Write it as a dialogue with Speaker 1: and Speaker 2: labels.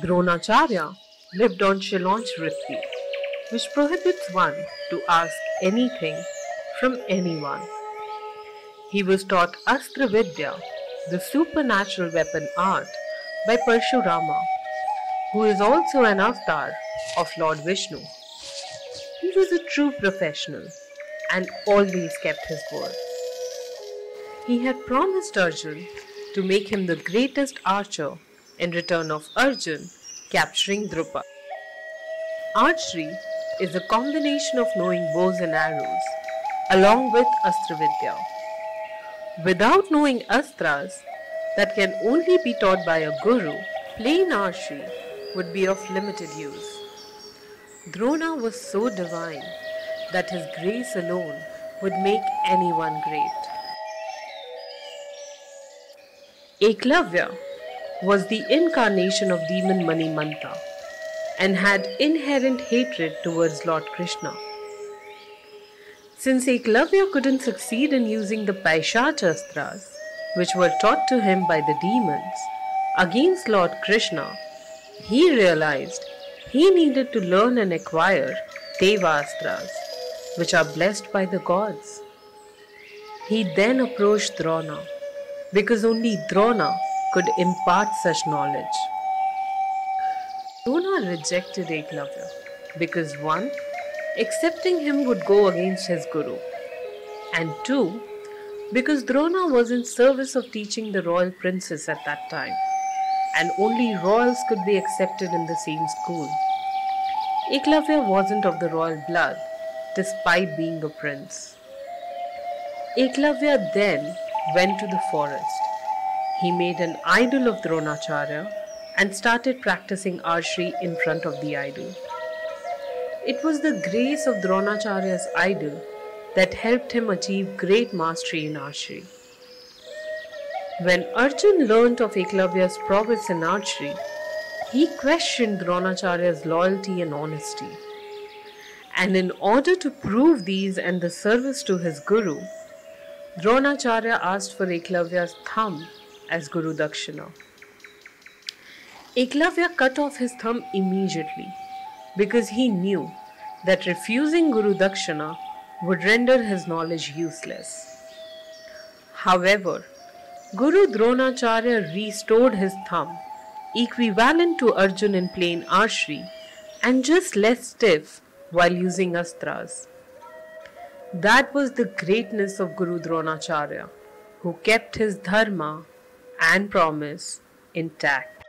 Speaker 1: Dronacharya lived on Vritti, which prohibits one to ask anything from anyone. He was taught Astra Vidya, the supernatural weapon art, by Parshurama, who is also an avatar of Lord Vishnu. He was a true professional and always kept his word. He had promised Arjun to make him the greatest archer in return of Arjun capturing Drupad. Archery is a combination of knowing bows and arrows along with Astra Vidya. Without knowing Astras that can only be taught by a guru, plain archery would be of limited use. Drona was so divine that his grace alone would make anyone great. Eklavya was the incarnation of demon Manimanta and had inherent hatred towards Lord Krishna. Since Eklavya couldn't succeed in using the Paishach Astras, which were taught to him by the demons, against Lord Krishna, he realized he needed to learn and acquire Deva Astras, which are blessed by the gods. He then approached Drona because only Drona could impart such knowledge. Drona rejected Eklavya because one, accepting him would go against his guru, and two, because Drona was in service of teaching the royal princess at that time, and only royals could be accepted in the same school. Eklavya wasn't of the royal blood, despite being a prince. Eklavya then went to the forest he made an idol of Dronacharya and started practicing archery in front of the idol. It was the grace of Dronacharya's idol that helped him achieve great mastery in archery. When Arjun learnt of Eklavya's prowess in archery, he questioned Dronacharya's loyalty and honesty. And in order to prove these and the service to his guru, Dronacharya asked for Eklavya's thumb as Guru Dakshina. Eklavya cut off his thumb immediately because he knew that refusing Guru Dakshina would render his knowledge useless. However, Guru Dronacharya restored his thumb, equivalent to Arjun in plain archery, and just less stiff while using astras. That was the greatness of Guru Dronacharya, who kept his dharma and promise intact.